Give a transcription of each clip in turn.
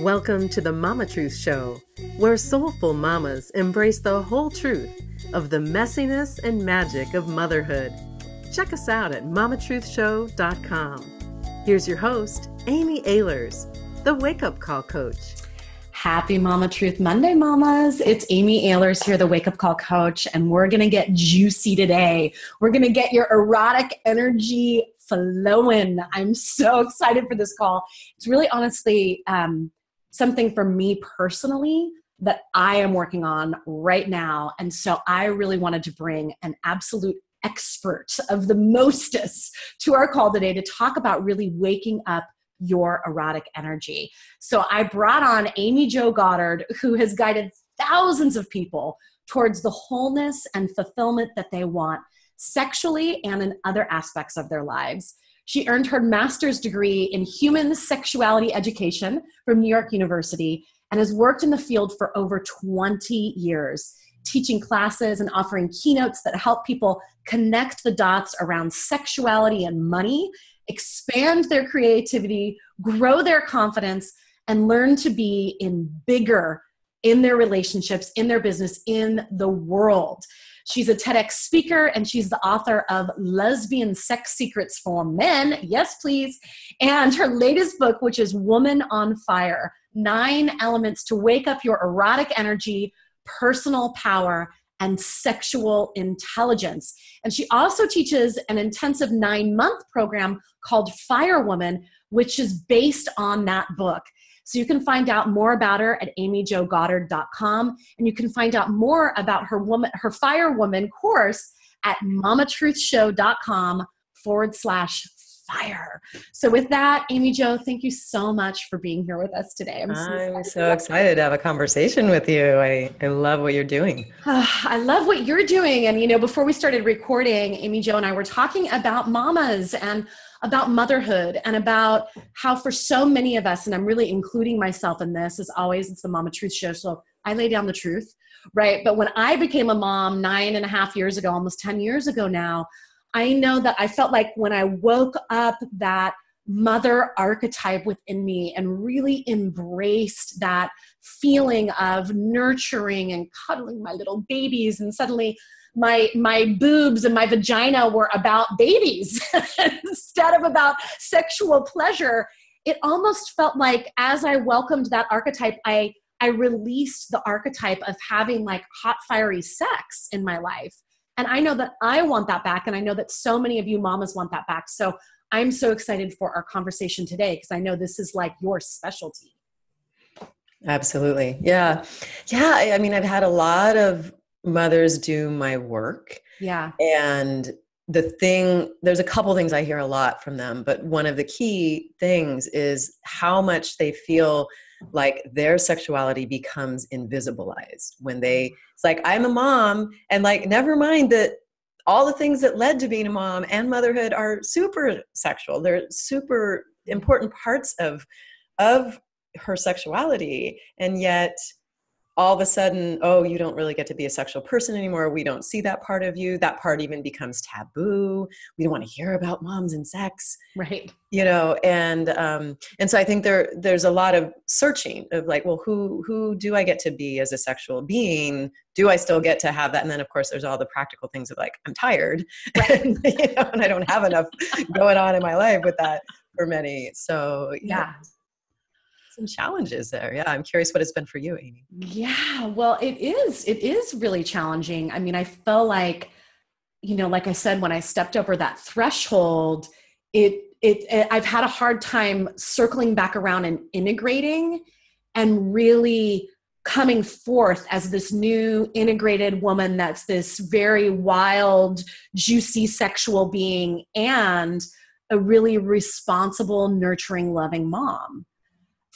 Welcome to the Mama Truth Show, where soulful mamas embrace the whole truth of the messiness and magic of motherhood. Check us out at mamatruthshow.com. Here's your host, Amy Ahlers, the Wake Up Call Coach. Happy Mama Truth Monday, mamas. It's Amy Ahlers here, the Wake Up Call Coach, and we're going to get juicy today. We're going to get your erotic energy flowing. I'm so excited for this call. It's really honestly um, something for me personally that I am working on right now. And so I really wanted to bring an absolute expert of the mostest to our call today to talk about really waking up your erotic energy. So I brought on Amy Jo Goddard, who has guided thousands of people towards the wholeness and fulfillment that they want sexually and in other aspects of their lives. She earned her master's degree in human sexuality education from New York University and has worked in the field for over 20 years, teaching classes and offering keynotes that help people connect the dots around sexuality and money, expand their creativity, grow their confidence, and learn to be in bigger in their relationships, in their business, in the world. She's a TEDx speaker and she's the author of Lesbian Sex Secrets for Men. Yes, please. And her latest book, which is Woman on Fire Nine Elements to Wake Up Your Erotic Energy, Personal Power, and Sexual Intelligence. And she also teaches an intensive nine month program called Fire Woman, which is based on that book. So you can find out more about her at amyjogoddard.com and you can find out more about her woman her fire woman course at mamatruthshow.com forward slash fire. So with that, Amy Jo, thank you so much for being here with us today. I'm so, I'm excited, so excited to have a conversation with you. I, I love what you're doing. I love what you're doing. And you know, before we started recording, Amy Jo and I were talking about mamas and about motherhood and about how for so many of us and i'm really including myself in this as always it's the mama truth show so i lay down the truth right? But when i became a mom nine and a half years ago almost 10 years ago now i know that i felt like when i woke up that mother archetype within me and really embraced that feeling of nurturing and cuddling my little babies. And suddenly my my boobs and my vagina were about babies instead of about sexual pleasure. It almost felt like as i welcomed that archetype i i released the archetype of having like hot fiery sex in my life. And i know that i want that back and i know that so many of you mamas want that back. So i'm so excited for our conversation today because i know this is like your specialty absolutely yeah yeah i mean i've had a lot of mothers do my work. Yeah. And the thing, there's a couple things I hear a lot from them, but one of the key things is how much they feel like their sexuality becomes invisibilized when they, it's like, I'm a mom, and like, never mind that all the things that led to being a mom and motherhood are super sexual. They're super important parts of of her sexuality and yet all of a sudden, oh, you don't really get to be a sexual person anymore. We don't see that part of you. That part even becomes taboo. We don't want to hear about moms and sex, right? You know, and um, and so I think there there's a lot of searching of like, well, who who do I get to be as a sexual being? Do I still get to have that? And then of course there's all the practical things of like, I'm tired, right. and, you know, and I don't have enough going on in my life with that for many. So yeah. yeah some challenges there. Yeah, I'm curious what it's been for you, Amy. Yeah, well, it is. It is really challenging. I mean, I felt like, you know, like I said, when I stepped over that threshold, it, it, it I've had a hard time circling back around and integrating and really coming forth as this new integrated woman that's this very wild, juicy sexual being and a really responsible, nurturing, loving mom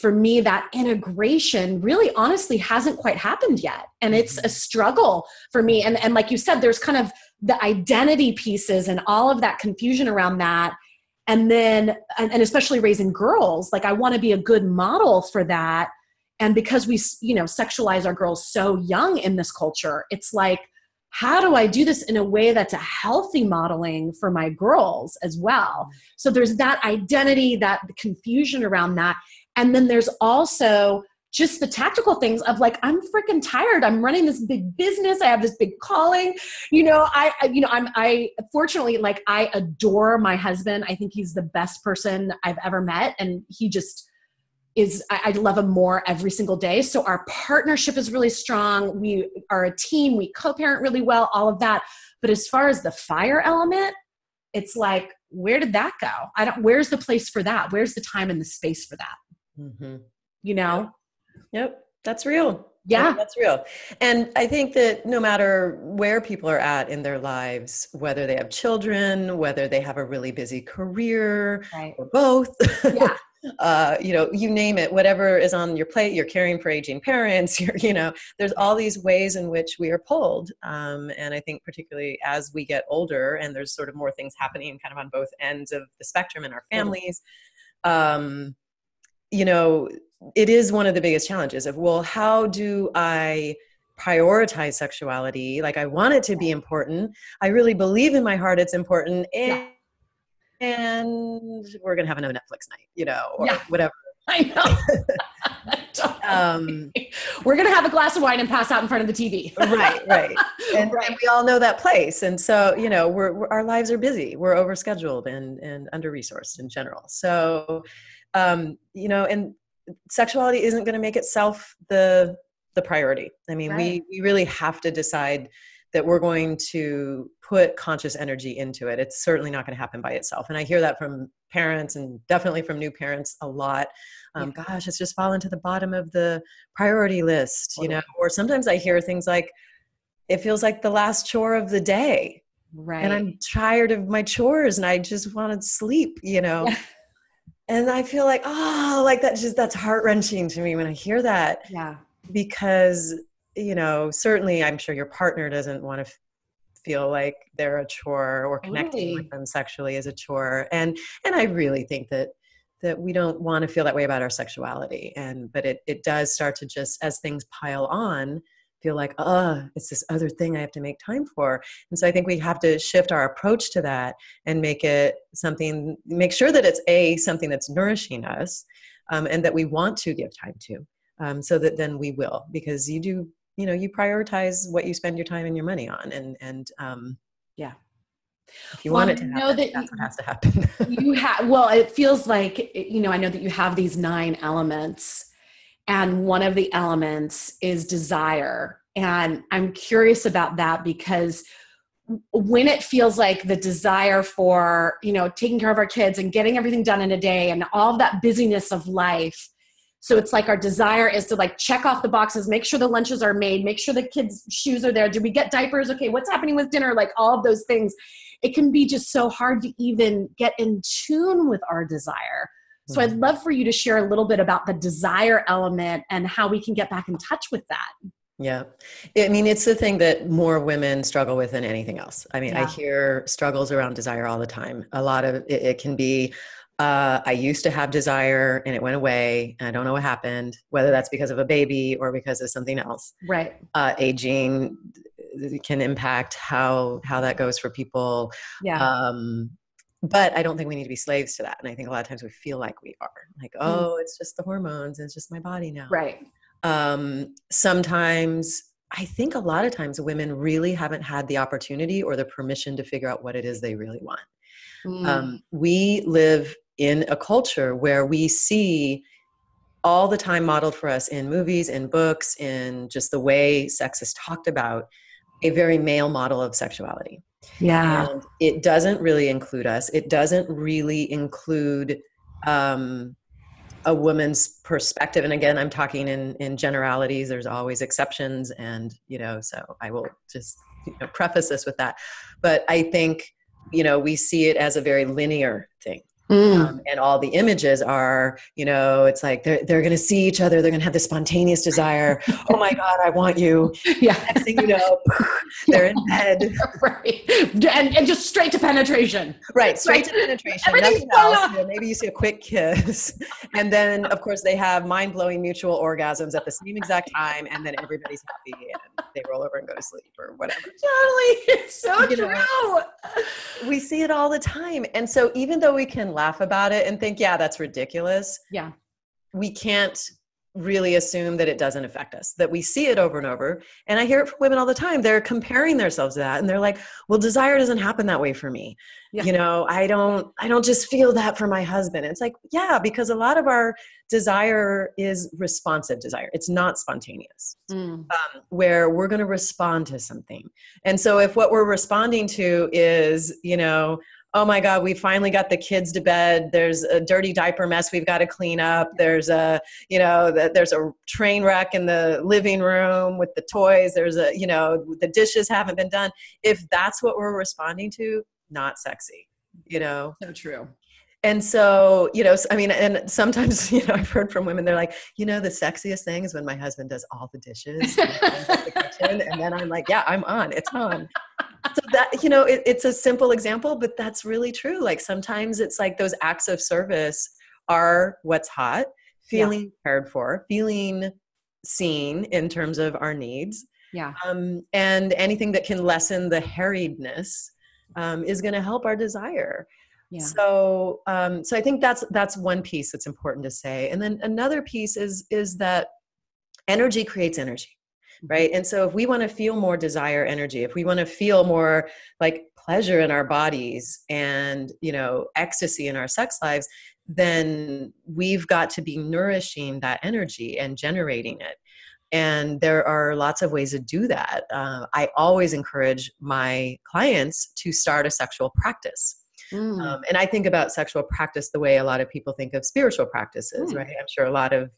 for me that integration really honestly hasn't quite happened yet and it's mm-hmm. a struggle for me and and like you said there's kind of the identity pieces and all of that confusion around that and then and, and especially raising girls like i want to be a good model for that and because we you know sexualize our girls so young in this culture it's like how do I do this in a way that's a healthy modeling for my girls as well? So there's that identity, that confusion around that. And then there's also just the tactical things of like i'm freaking tired. I'm running this big business. I have this big calling. You know I, you know i'm i fortunately like i adore my husband. I think he's the best person i've ever met. And he just is I, I love him more every single day. So our partnership is really strong. We are a team. We co-parent really well all of that. But as far as the fire element it's like where did that go? I don't where's the place for that? Where's the time and the space for that mm-hmm. you know Yep, that's real. Yeah, that's real. And I think that no matter where people are at in their lives, whether they have children, whether they have a really busy career, right. or both, yeah. uh, you know, you name it, whatever is on your plate, you're caring for aging parents, you're, you know, there's all these ways in which we are pulled. Um, and I think particularly as we get older and there's sort of more things happening kind of on both ends of the spectrum in our families, um, you know, it is one of the biggest challenges of well how do i prioritize sexuality? Like i want it to be important. I really believe in my heart it's important and yeah. and we're gonna have another netflix night you know or yeah. whatever. I know. Um, we're gonna have a glass of wine and pass out in front of the tv right right. And, right. and, we all know that place and so you know we're, we're our lives are busy. We're overscheduled and and under resourced in general. So um, you know and sexuality isn't going to make itself the the priority. I mean, right. we we really have to decide that we're going to put conscious energy into it. It's certainly not going to happen by itself. And I hear that from parents and definitely from new parents a lot. Um, yeah. Gosh, it's just fallen to the bottom of the priority list, you know. Or sometimes I hear things like, "It feels like the last chore of the day." Right. And I'm tired of my chores and I just want to sleep, you know. And i feel like oh like that just that's heart wrenching to me when i hear that yeah. because you know certainly i'm sure your partner doesn't want to f- feel like they're a chore or connecting really? with them sexually as a chore. And and i really think that that we don't want to feel that way about our sexuality. And but it it does start to just as things pile on feel like, oh, it's this other thing I have to make time for. And so I think we have to shift our approach to that and make it something, make sure that it's A, something that's nourishing us um, and that we want to give time to. Um, so that then we will, because you do, you know, you prioritize what you spend your time and your money on. And, and, um, yeah. If you well, want it to happen, that that's what has to happen. you have, well, it feels like, you know, I know that you have these nine elements and one of the elements is desire. And I'm curious about that because when it feels like the desire for, you know, taking care of our kids and getting everything done in a day and all of that busyness of life. So it's like our desire is to like check off the boxes, make sure the lunches are made, make sure the kids' shoes are there. Do we get diapers? Okay, what's happening with dinner? Like all of those things. It can be just so hard to even get in tune with our desire so I'd love for you to share a little bit about the desire element and how we can get back in touch with that. Yeah. I mean, it's the thing that more women struggle with than anything else. I mean, yeah. I hear struggles around desire all the time. A lot of it, it can be, uh, I used to have desire and it went away and I don't know what happened, whether that's because of a baby or because of something else. Right. Uh, aging can impact how, how that goes for people. Yeah. Um, but I don't think we need to be slaves to that. And I think a lot of times we feel like we are like, mm. oh, it's just the hormones, it's just my body now. Right. Um, sometimes I think a lot of times women really haven't had the opportunity or the permission to figure out what it is they really want. Mm. Um, we live in a culture where we see all the time modeled for us in movies, in books, in just the way sex is talked about, a very male model of sexuality. Yeah. And it doesn't really include us. It doesn't really include um, a woman's perspective. And again, I'm talking in, in generalities. There's always exceptions. And, you know, so I will just you know, preface this with that. But I think, you know, we see it as a very linear thing. Mm. Um, and all the images are, you know, it's like they're, they're going to see each other. They're going to have this spontaneous desire. oh my God, I want you. Yeah. Next thing you know, they're in bed. right. And, and just straight to penetration. Right. Straight, to penetration. Everything's else. You know, maybe you see a quick kiss. and then, of course, they have mind blowing mutual orgasms at the same exact time. And then everybody's happy and they roll over and go to sleep or whatever. Totally. It's so you true. Know, we see it all the time. And so even though we can laugh about it and think, yeah, that's ridiculous. Yeah. we can't really assume that it doesn't affect us that we see it over and over and i hear it from women all the time they're comparing themselves to that and they're like well desire doesn't happen that way for me yeah. you know i don't i don't just feel that for my husband it's like yeah because a lot of our desire is responsive desire it's not spontaneous mm. um, where we're going to respond to something and so if what we're responding to is you know oh my god we finally got the kids to bed. There's a dirty diaper mess we've got to clean up. There's a you know there's a train wreck in the living room with the toys. There's a you know the dishes haven't been done. If that's what we're responding to not sexy you know? So true. And so you know i mean and sometimes you know i've heard from women they're like you know the sexiest thing is when my husband does all the dishes the kitchen, and then i'm like yeah i'm on. It's on so that you know it, it's a simple example but that's really true. Like sometimes it's like those acts of service are what's hot. Feeling yeah. cared for feeling seen in terms of our needs. Yeah. Um, and anything that can lessen the harriedness um, is going to help our desire. Yeah. so um, so i think that's that's one piece that's important to say. And then another piece is is that energy creates energy right and so if we want to feel more desire energy if we want to feel more like pleasure in our bodies and you know ecstasy in our sex lives then we've got to be nourishing that energy and generating it and there are lots of ways to do that uh, i always encourage my clients to start a sexual practice Mm. Um, and I think about sexual practice the way a lot of people think of spiritual practices, mm. right? I'm sure a lot of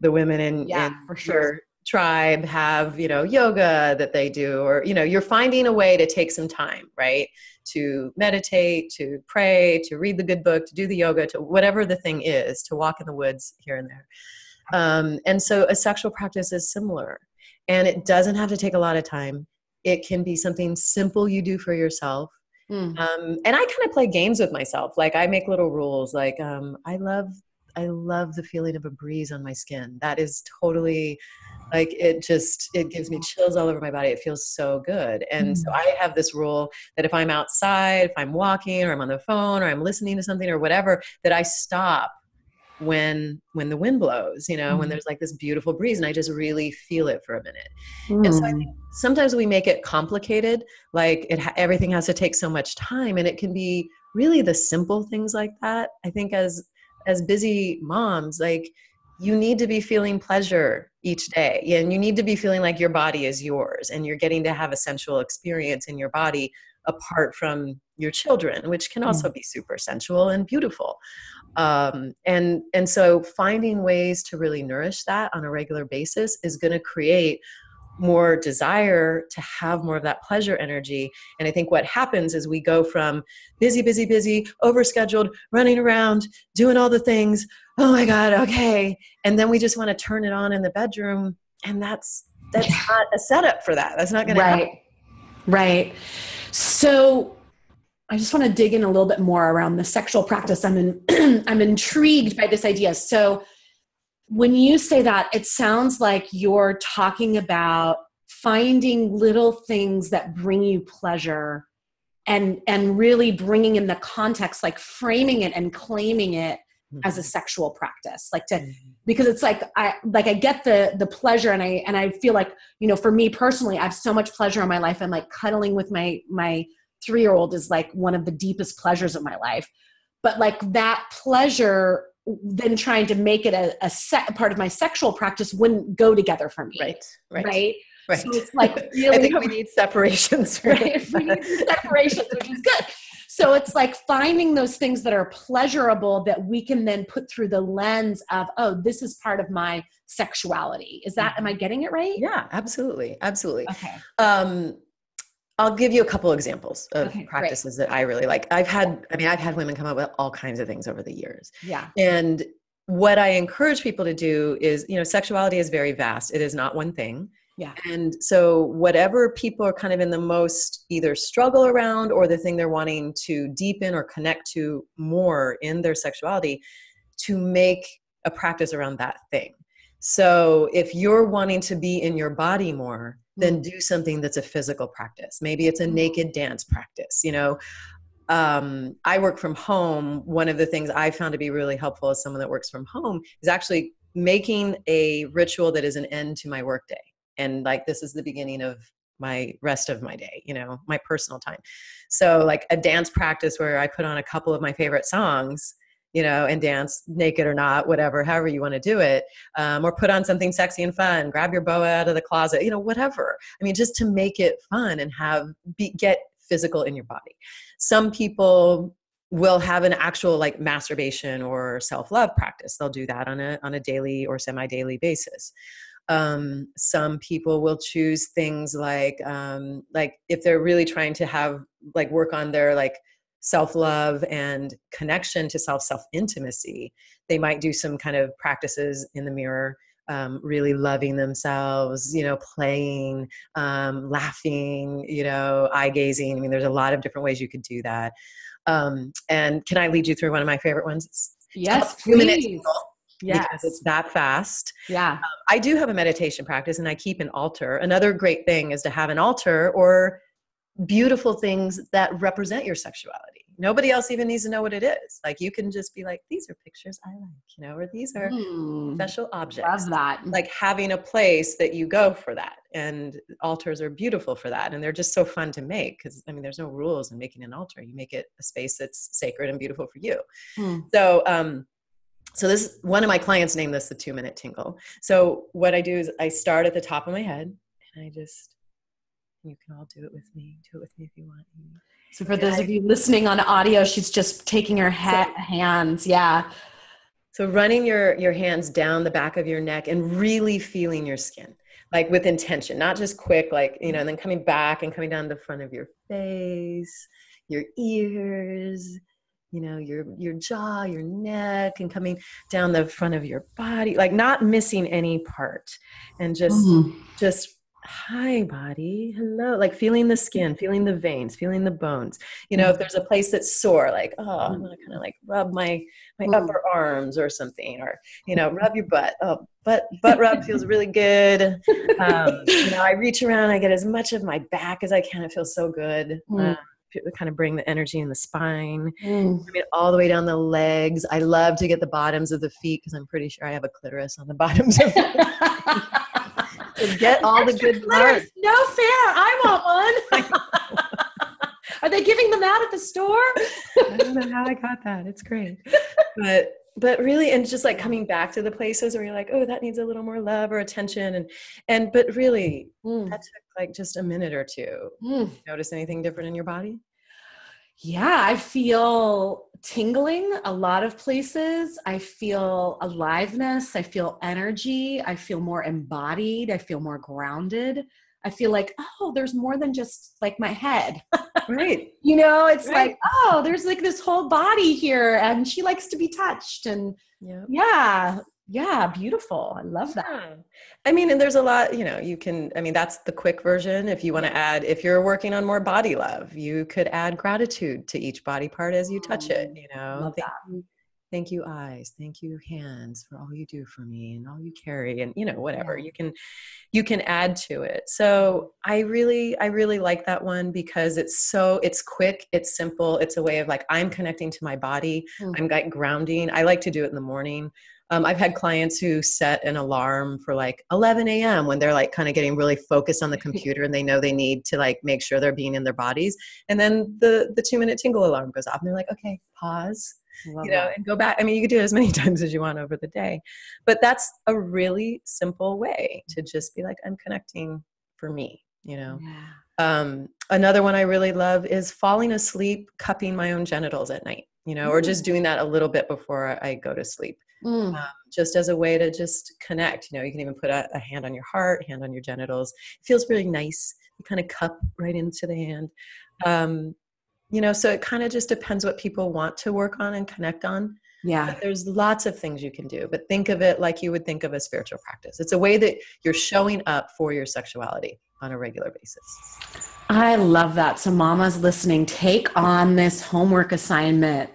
the women in, yeah, in for sure tribe have you know yoga that they do or you know you're finding a way to take some time right? To meditate to pray to read the good book to do the yoga to whatever the thing is to walk in the woods here and there. Um, and so a sexual practice is similar and it doesn't have to take a lot of time. It can be something simple you do for yourself. Mm. um, and i kind of play games with myself. Like i make little rules like um, i love i love the feeling of a breeze on my skin that is totally like it just it gives me chills all over my body it feels so good and mm. so i have this rule that if i'm outside if i'm walking or i'm on the phone or i'm listening to something or whatever that i stop when when the wind blows you know mm. when there's like this beautiful breeze and i just really feel it for a minute mm. and so i think mm. sometimes we make it complicated like it everything has to take so much time and it can be really the simple things like that i think as as busy moms like you need to be feeling pleasure each day and you need to be feeling like your body is yours and you're getting to have a sensual experience in your body apart from your children which can also mm. be super sensual and beautiful um, and and so finding ways to really nourish that on a regular basis is going to create more desire to have more of that pleasure energy. And I think what happens is we go from busy, busy, busy, overscheduled, running around, doing all the things. Oh my God, okay. And then we just want to turn it on in the bedroom. And that's that's not a setup for that. That's not gonna right. happen. Right. So I just want to dig in a little bit more around the sexual practice. I'm in, I'm intrigued by this idea. So when you say that, it sounds like you're talking about finding little things that bring you pleasure and and really bringing in the context like framing it and claiming it mm-hmm. as a mm-hmm. sexual practice like to mm-hmm. because it's like i like i get the the pleasure and i and i feel like you know for me personally i have so much pleasure in my life and like cuddling with my my three year old is like one of the deepest pleasures of my life but like that pleasure then trying to make it a, a set part of my sexual practice wouldn't go together for me. Right. Right. Right. right. So it's like really I think we need separations. Right. we need separations, which is good. So it's like finding those things that are pleasurable that we can then put through the lens of, oh, this is part of my sexuality. Is that, am I mm-hmm. getting it right? Yeah, absolutely. Absolutely. Okay. Um, I'll give you a couple examples of okay, practices great. that I really like. I've had, I mean, I've had women come up with all kinds of things over the years. Yeah. And what I encourage people to do is, you know, sexuality is very vast. It is not one thing. Yeah. And so whatever people are kind of in the most either struggle around or the thing they're wanting to deepen or connect to more in their sexuality, to make a practice around that thing. So if you're wanting to be in your body more, then do something that's a physical practice. Maybe it's a mm. naked dance practice, you know. Um, I work from home. One of the things I found to be really helpful as someone that works from home is actually making a ritual that is an end to my workday and like this is the beginning of my rest of my day you know my personal time so like a dance practice where i put on a couple of my favorite songs you know and dance naked or not whatever however you want to do it um, or put on something sexy and fun grab your boa out of the closet you know whatever. I mean just to make it fun and have be, get physical in your body. Some people will have an actual like masturbation or self-love practice. They'll do that on a on a daily or semi-daily basis. Um, some people will choose things like um, like if they're really trying to have like work on their like self-love and connection to self self intimacy they might do some kind of practices in the mirror um, really loving themselves, you know, playing, um, laughing, you know, eye gazing. I mean, there's a lot of different ways you could do that. Um, and can I lead you through one of my favorite ones? It's yes, please yes. because it's that fast. Yeah. Um, I do have a meditation practice and I keep an altar. Another great thing is to have an altar or beautiful things that represent your sexuality. Nobody else even needs to know what it is. Like you can just be like, these are pictures I like, you know, or these are mm, special objects. Love that. Like having a place that you go for that. And altars are beautiful for that. And they're just so fun to make because I mean there's no rules in making an altar. You make it a space that's sacred and beautiful for you. Mm. So um so this one of my clients named this the two minute tingle. So what I do is I start at the top of my head and I just you can all do it with me. Do it with me if you want. So for those of you listening on audio, she's just taking her ha- hands. Yeah. So running your your hands down the back of your neck and really feeling your skin. Like with intention, not just quick, like, you know, and then coming back and coming down the front of your face, your ears, you know your your jaw your neck and coming down the front of your body like not missing any part and just mm-hmm. just hi body hello like feeling the skin feeling the veins feeling the bones you know mm-hmm. if there's a place that's sore like oh i'm mm-hmm. gonna kind of like rub my my mm-hmm. upper arms or something or you know rub your butt oh butt butt rub feels really good um, you know i reach around i get as much of my back as i can it feels so good mm. um, kind of bring the energy in the spine, mm. I mean, all the way down the legs. I love to get the bottoms of the feet because I'm pretty sure I have a clitoris on the bottoms of the to get all the good parts. No fair. I want one. Are they giving them out at the store? I don't know how I got that. It's great. But but really and just like coming back to the places where you're like, oh, that needs a little more love or attention. And and but really mm. that took like just a minute or two. Mm. Notice anything different in your body? Yeah, I feel tingling a lot of places. I feel aliveness. I feel energy. I feel more embodied. I feel more grounded. I feel like, oh, there's more than just like my head. Right. you know, it's right. like, oh, there's like this whole body here and she likes to be touched. And yep. yeah, yeah beautiful i love that. Yeah. i mean and there's a lot you know you can i mean that's the quick version if you want to add if you're working on more body love you could add gratitude to each body part as you touch it you know? thank you, thank you eyes thank you hands for all you do for me and all you carry and you know whatever you can you can add to it. So i really i really like that one because it's so it's quick it's simple it's a way of like i'm connecting to my body mm-hmm. i'm like grounding i like to do it in the morning um, I've had clients who set an alarm for like 11 a.m. when they're like kind of getting really focused on the computer and they know they need to like make sure they're being in their bodies. And then the the two minute tingle alarm goes off and they're like, okay, pause, Love you know, that. and go back. I mean, you can do it as many times as you want over the day, but that's a really simple way to just be like, I'm connecting for me, you know. Yeah. Um, another one I really love is falling asleep, cupping my own genitals at night, you know, mm. or just doing that a little bit before I go to sleep mm. um, just as a way to just connect. You know, you can even put a, a, hand on your heart, hand on your genitals. It feels really nice. You kind of cup right into the hand. Um, you know, so it kind of just depends what people want to work on and connect on. Yeah. But there's lots of things you can do, but think of it like you would think of a spiritual practice. It's a way that you're showing up for your sexuality on a regular basis. I love that. So, mamas listening, take on this homework assignment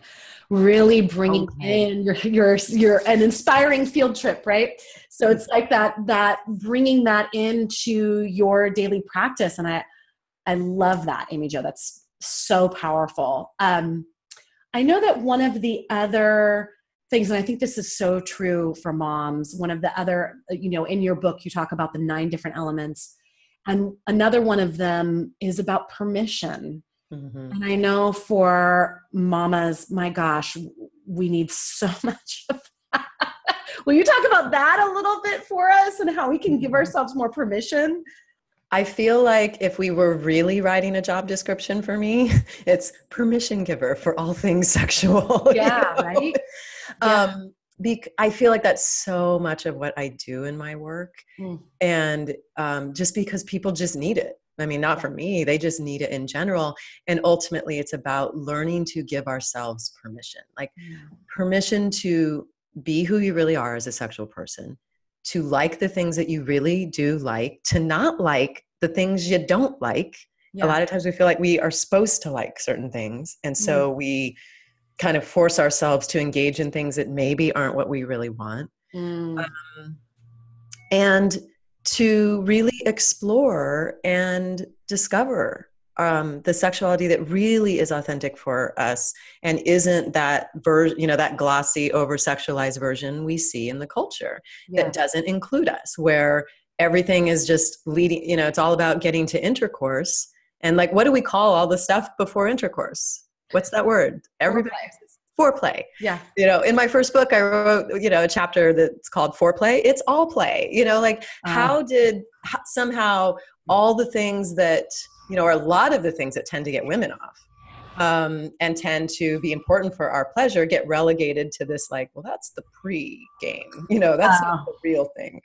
really bringing okay. in your your your an inspiring field trip right? So it's like that that bringing that into your daily practice. And i i love that amy jo. That's so powerful. Um i know that one of the other things and i think this is so true for moms one of the other you know in your book you talk about the nine different elements. And another one of them is about permission mm-hmm. and i know for mamas my gosh we need so much of that will you talk about that a little bit for us and how we can give mm-hmm. ourselves more permission I feel like if we were really writing a job description for me, it's permission giver for all things sexual. Yeah, you know? right. Yeah. Um, be- I feel like that's so much of what I do in my work, mm. and um, just because people just need it. I mean, not for me; they just need it in general. And ultimately, it's about learning to give ourselves permission, like permission to be who you really are as a sexual person to like the things that you really do like, to not like the things you don't like. Yeah. A lot of times we feel like we are supposed to like certain things. And so mm. we kind of force ourselves to engage in things that maybe aren't what we really want. Mm. Um, and to really explore and discover um, the sexuality that really is authentic for us and isn't that version, you know, that glossy, over sexualized version we see in the culture yeah. that doesn't include us, where everything is just leading, you know, it's all about getting to intercourse. And like, what do we call all the stuff before intercourse? What's that word? Everybody foreplay. Yeah. You know, in my first book, I wrote, you know, a chapter that's called foreplay. It's all play. You know, like uh, how did how, somehow all the things that you know, are a lot of the things that tend to get women off um, and tend to be important for our pleasure get relegated to this, like, well, that's the pre game, you know, that's not the real thing.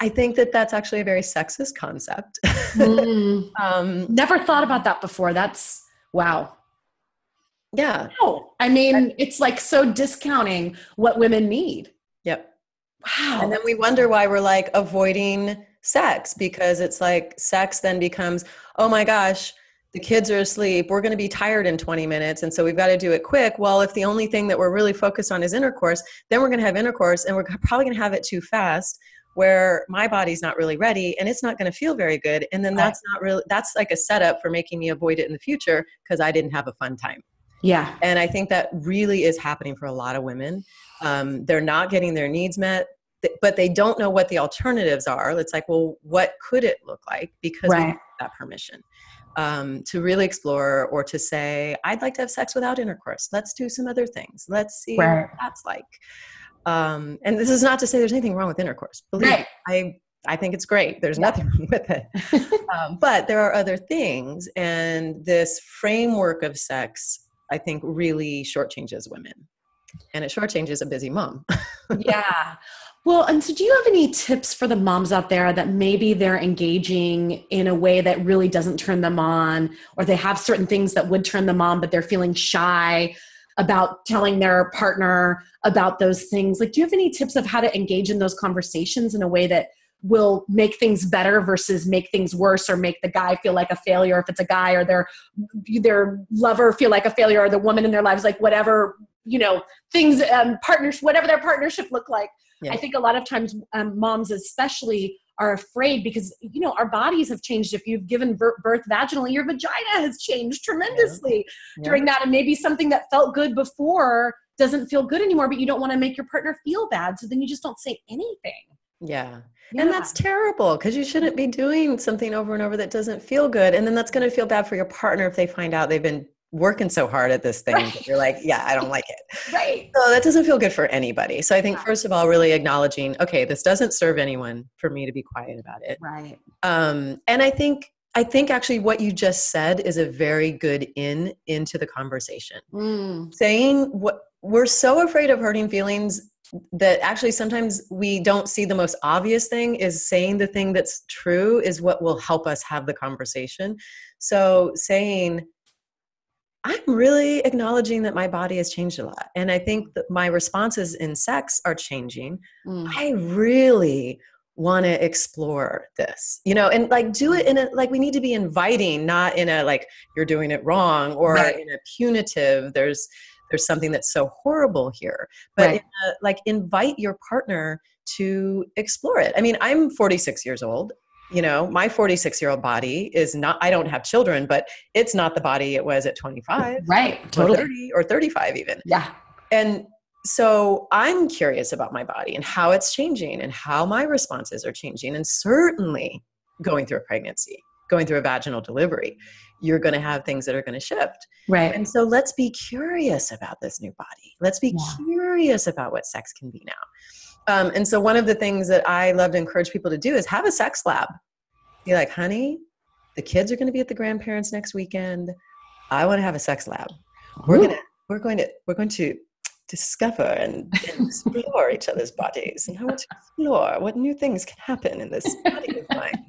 I think that that's actually a very sexist concept. mm. um, Never thought about that before. That's wow. Yeah. No, I mean, it's like so discounting what women need. Yep. Wow. And then we wonder why we're like avoiding sex because it's like sex then becomes, oh my gosh, the kids are asleep. We're going to be tired in 20 minutes. And so we've got to do it quick. Well, if the only thing that we're really focused on is intercourse, then we're going to have intercourse and we're probably going to have it too fast where my body's not really ready and it's not going to feel very good. And then that's not really, that's like a setup for making me avoid it in the future because I didn't have a fun time. Yeah. And I think that really is happening for a lot of women. Um, they're not getting their needs met but they don't know what the alternatives are. It's like, well, what could it look like? Because right. we have that permission um, to really explore or to say, I'd like to have sex without intercourse. Let's do some other things. Let's see right. what that's like. Um, and this is not to say there's anything wrong with intercourse. Believe right. me, I I think it's great. There's yeah. nothing wrong with it. um, but there are other things, and this framework of sex, I think, really shortchanges women, and it shortchanges a busy mom. yeah. Well, and so do you have any tips for the moms out there that maybe they're engaging in a way that really doesn't turn them on, or they have certain things that would turn them on, but they're feeling shy about telling their partner about those things? Like, do you have any tips of how to engage in those conversations in a way that will make things better versus make things worse or make the guy feel like a failure if it's a guy or their their lover feel like a failure or the woman in their lives like whatever you know things um, partners whatever their partnership look like yeah. i think a lot of times um, moms especially are afraid because you know our bodies have changed if you've given birth vaginally your vagina has changed tremendously yeah. Yeah. during that and maybe something that felt good before doesn't feel good anymore but you don't want to make your partner feel bad so then you just don't say anything yeah. Yeah. And that's terrible because you shouldn't be doing something over and over that doesn't feel good. And then that's going to feel bad for your partner if they find out they've been working so hard at this thing right. you're like yeah i don't like it right so that doesn't feel good for anybody so i think yeah. first of all really acknowledging okay this doesn't serve anyone for me to be quiet about it right um and i think i think actually what you just said is a very good in into the conversation mm. saying what we're so afraid of hurting feelings that actually sometimes we don't see the most obvious thing is saying the thing that's true is what will help us have the conversation so saying I'm really acknowledging that my body has changed a lot. And I think that my responses in sex are changing. Mm. I really want to explore this, you know, and like do it in a like we need to be inviting, not in a like you're doing it wrong or right. in a punitive, there's there's something that's so horrible here. But right. a, like invite your partner to explore it. I mean, I'm 46 years old you know my 46 year old body is not i don't have children but it's not the body it was at 25 right totally. or 30 or 35 even yeah and so I'm curious about my body and how it's changing and how my responses are changing. And certainly going through a pregnancy, going through a vaginal delivery, you're going to have things that are going to shift. Right. And so let's be curious about this new body. Let's be yeah. curious about what sex can be now. Um, and so one of the things that I love to encourage people to do is have a sex lab. Be like, honey, the kids are going to be at the grandparents next weekend. I want to have a sex lab. We're gonna we're going to we're going to discover and, and explore each other's bodies and I want to explore what new things can happen in this body of mine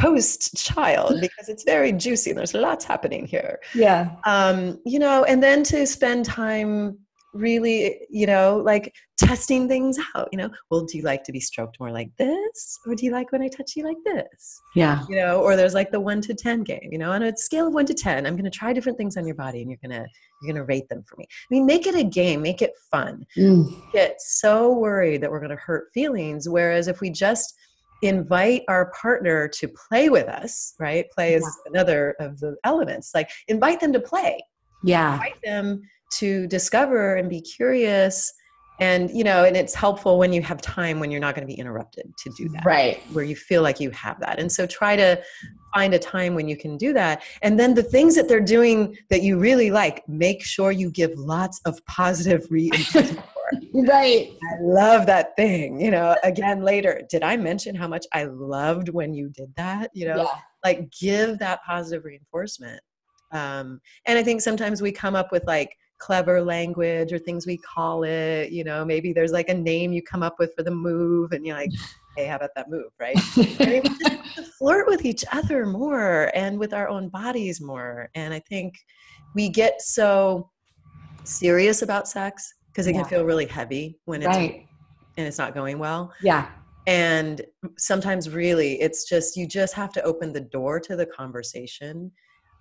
post child because it's very juicy and there's lots happening here. Yeah. Um, you know, and then to spend time really, you know, like testing things out, you know, well, do you like to be stroked more like this? Or do you like when I touch you like this? Yeah. You know, or there's like the one to 10 game, you know, on a scale of one to 10, I'm going to try different things on your body and you're going to, you're going to rate them for me. I mean, make it a game, make it fun. Mm. Get so worried that we're going to hurt feelings. Whereas if we just, invite our partner to play with us right play is yeah. another of the elements like invite them to play yeah invite them to discover and be curious and you know and it's helpful when you have time when you're not going to be interrupted to do that right. where you feel like you have that and so try to find a time when you can do that and then the things that they're doing that you really like make sure you give lots of positive reinforcement. Right. I love that thing you know again later did i mention how much i loved when you did that you know? Yeah. like give that positive reinforcement um, and i think sometimes we come up with like clever language or things we call it you know maybe there's like a name you come up with for the move and you're like hey how about that move right flirt with each other more and with our own bodies more and i think we get so serious about sex because it yeah. can feel really heavy when it's right. and it's not going well yeah and sometimes really it's just you just have to open the door to the conversation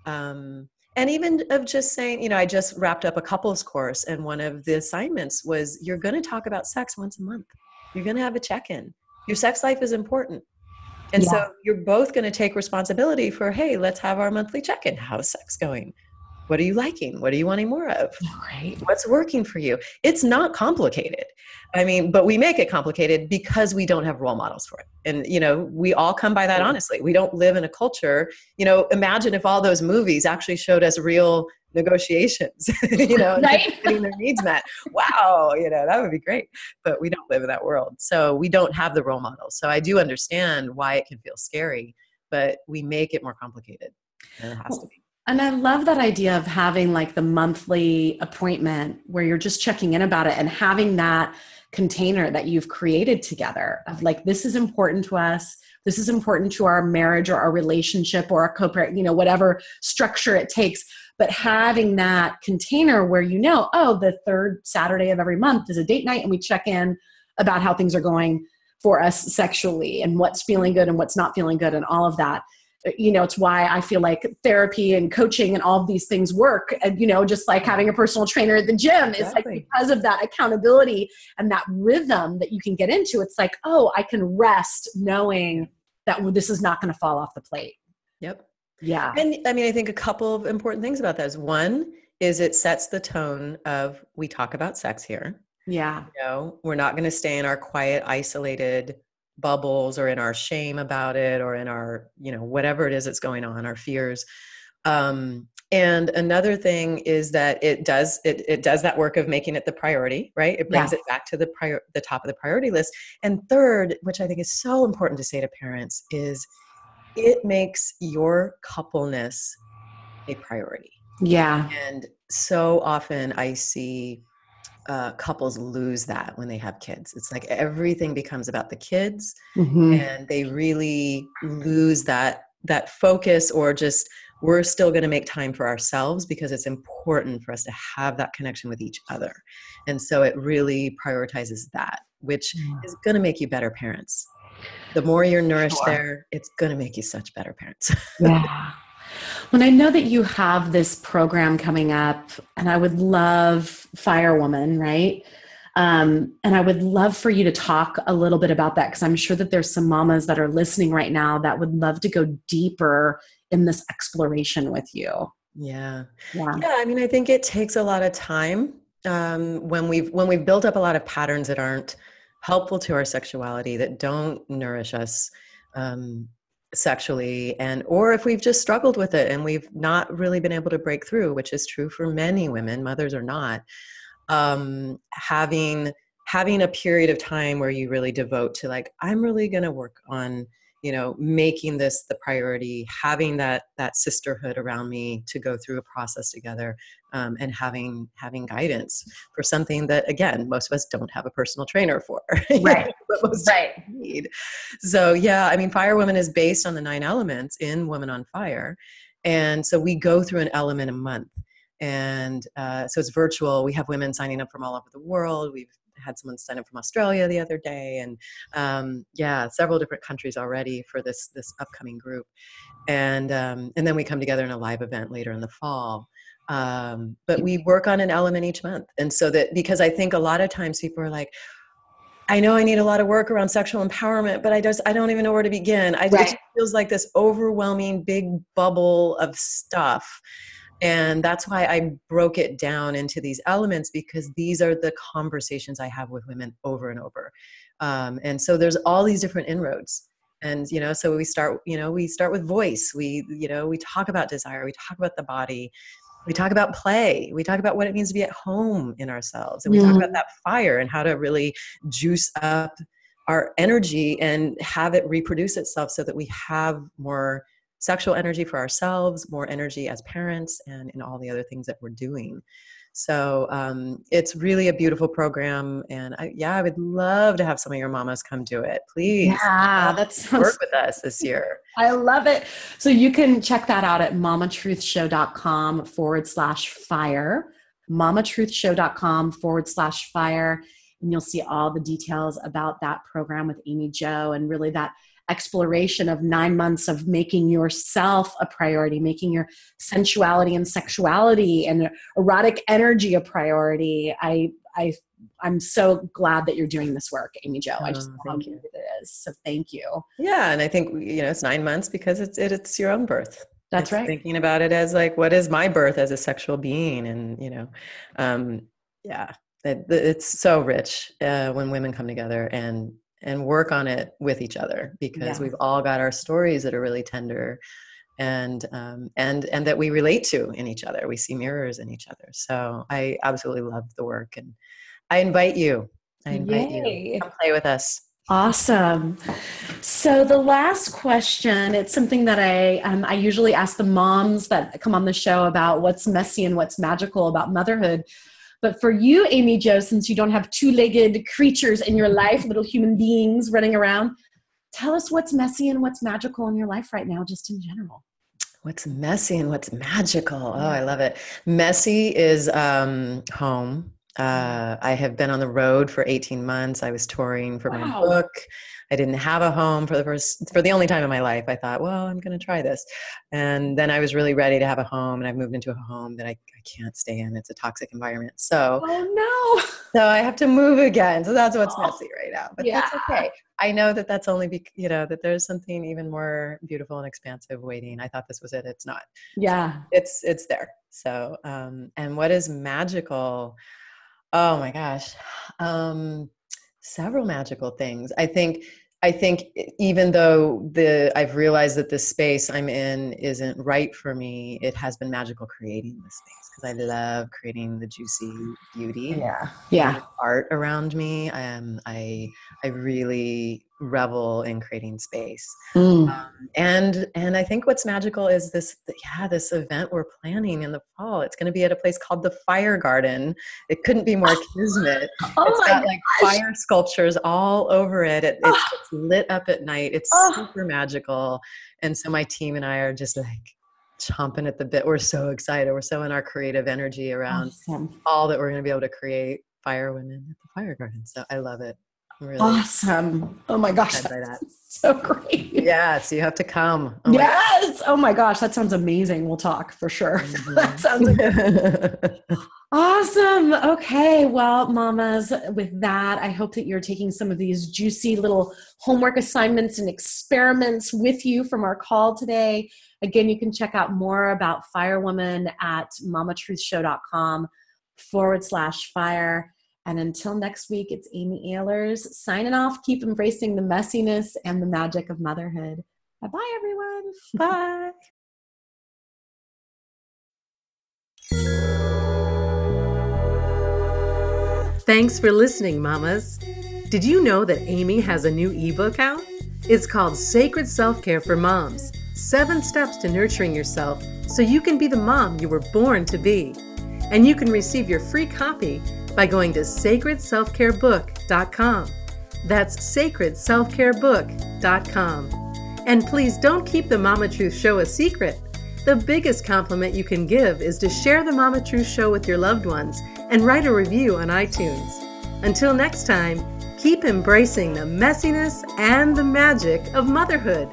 um, and even of just saying you know i just wrapped up a couples course and one of the assignments was you're going to talk about sex once a month. You're going to have a check-in. Your sex life is important. And yeah. so you're both going to take responsibility for hey let's have our monthly check-in. How's sex going what are you liking? What are you wanting more of? Oh, right. What's working for you? It's not complicated. I mean, but we make it complicated because we don't have role models for it. And, you know, we all come by that honestly. We don't live in a culture, you know, imagine if all those movies actually showed us real negotiations, you know, right? getting their needs met. Wow, you know, that would be great. But we don't live in that world. So we don't have the role models. So I do understand why it can feel scary, but we make it more complicated. And it has to be. And I love that idea of having like the monthly appointment where you're just checking in about it and having that container that you've created together of like this is important to us. This is important to our marriage or our relationship or our co parent, you know whatever structure it takes. But having that container where you know oh the third saturday of every month is a date night and we check in about how things are going for us sexually and what's feeling good and what's not feeling good and all of that you know it's why i feel like therapy and coaching and all of these things work. And you know just like having a personal trainer at the gym exactly. is like because of that accountability and that rhythm that you can get into it's like oh i can rest knowing that this is not going to fall off the plate. Yep. Yeah. And i mean i think a couple of important things about that is one is it sets the tone of we talk about sex here. Yeah. You know we're not going to stay in our quiet isolated bubbles or in our shame about it or in our you know whatever it is that's going on our fears. Um, and another thing is that it does it, it does that work of making it the priority right? It brings yeah. it back to the prior the top of the priority list. And third which i think is so important to say to parents is it makes your coupleness a priority. Yeah. And so often i see uh, couples lose that when they have kids. It's like everything becomes about the kids, mm-hmm. and they really lose that that focus or just we're still going to make time for ourselves because it's important for us to have that connection with each other. And so it really prioritizes that, which mm. is going to make you better parents. The more you're nourished sure. there, it's going to make you such better parents. yeah. When I know that you have this program coming up, and I would love Firewoman, right? Um, and I would love for you to talk a little bit about that because I'm sure that there's some mamas that are listening right now that would love to go deeper in this exploration with you. Yeah. Yeah. Yeah. I mean, I think it takes a lot of time um, when we've when we've built up a lot of patterns that aren't helpful to our sexuality, that don't nourish us um, sexually, and or if we've just struggled with it and we've not really been able to break through, which is true for many women, mothers or not, um, having having a period of time where you really devote to like i'm really going to work on you know making this the priority having that that sisterhood around me to go through a process together um, and having having guidance for something that again most of us don't have a personal trainer for right. right. need. So yeah i mean fire woman is based on the nine elements in woman on fire and so we go through an element a month. And uh, so it's virtual. We have women signing up from all over the world. We've had someone sign up from Australia the other day, and um, yeah, several different countries already for this this upcoming group, and um, and then we come together in a live event later in the fall. Um, but we work on an element each month, and so that because I think a lot of times people are like. I know I need a lot of work around sexual empowerment, but I just I don't even know where to begin. I right. it feels like this overwhelming big bubble of stuff and that's why I broke it down into these elements because these are the conversations I have with women over and over. Um, and so there's all these different inroads. And, you know, so we start, you know, we start with voice. We, you know, we talk about desire, we talk about the body, we talk about play, we talk about what it means to be at home in ourselves. And we mm. talk about that fire and how to really juice up our energy and have it reproduce itself so that we have more sexual energy for ourselves, more energy as parents, and in all the other things that we're doing. So um, it's really a beautiful program, and I, yeah, I would love to have some of your mamas come do it. Please, yeah, that's work with us this year. I love it. So you can check that out at mamatruthshow.com forward slash fire, mamatruthshow.com forward slash fire, and you'll see all the details about that program with Amy Jo and really that exploration of nine months of making yourself a priority, making your sensuality and sexuality and erotic energy a priority. I, I, I'm so glad that you're doing this work, Amy Jo. I just oh, love it is. So thank you. Yeah, and I think you know it's nine months because it's it, it's your own birth. That's right. Thinking about it as like, what is my birth as a sexual being, and you know, um, yeah, it, it's so rich uh, when women come together and and work on it with each other because yeah. we've all got our stories that are really tender and um, and and that we relate to in each other we see mirrors in each other so i absolutely love the work and i invite you i invite Yay. you come play with us Awesome. So the last question, it's something that I um, I usually ask the moms that come on the show about what's messy and what's magical about motherhood. But for you, Amy Jo, since you don't have two legged creatures in your life, little human beings running around, tell us what's messy and what's magical in your life right now, just in general. What's messy and what's magical? Oh, I love it. Messy is um, home. Uh, I have been on the road for 18 months. I was touring for wow. my book. I didn't have a home for the first, for the only time in my life. I thought, well, I'm going to try this. And then I was really ready to have a home and I've moved into a home that I, I can't stay in. It's a toxic environment. So, oh no. So I have to move again. So that's what's oh, messy right now, but yeah. that's okay. I know that that's only, be, you know, that there's something even more beautiful and expansive waiting. I thought this was it. It's not. Yeah. It's, it's there. So, um, and what is magical? Oh my gosh. Um, several magical things. I think I think even though the I've realized that the space I'm in isn't right for me, it has been magical creating this space because I love creating the juicy beauty. Yeah, yeah. Art around me. Um, I I really revel in creating space. Mm. Um, and and I think what's magical is this yeah this event we're planning in the fall. It's going to be at a place called the Fire Garden. It couldn't be more kismet. oh it's got like fire sculptures all over it. it it's, oh. it's, lit up at night. It's oh. super magical. And so my team and I are just like chomping at the bit. We're so excited. We're so in our creative energy around awesome. all that we're going to be able to create fire women at the fire garden. So I love it. Really awesome. Oh my gosh. That. So great. Yeah. So you have to come. Oh yes. oh my gosh. That sounds amazing. We'll talk for sure. Mm-hmm. that sounds awesome. Okay. Well, mamas, with that, I hope that you're taking some of these juicy little homework assignments and experiments with you from our call today. Again, you can check out more about Firewoman at mamatruthshow.com forward slash fire. And until next week, it's Amy Ahlers signing off. Keep embracing the messiness and the magic of motherhood. Bye bye, everyone. Bye. Thanks for listening, mamas. Did you know that Amy has a new ebook out? It's called Sacred Self Care for Moms Seven Steps to Nurturing Yourself so you can be the mom you were born to be. And you can receive your free copy by going to sacredselfcarebook.com. That's sacredselfcarebook.com. And please don't keep the Mama Truth Show a secret. The biggest compliment you can give is to share the Mama Truth Show with your loved ones and write a review on iTunes. Until next time, keep embracing the messiness and the magic of motherhood.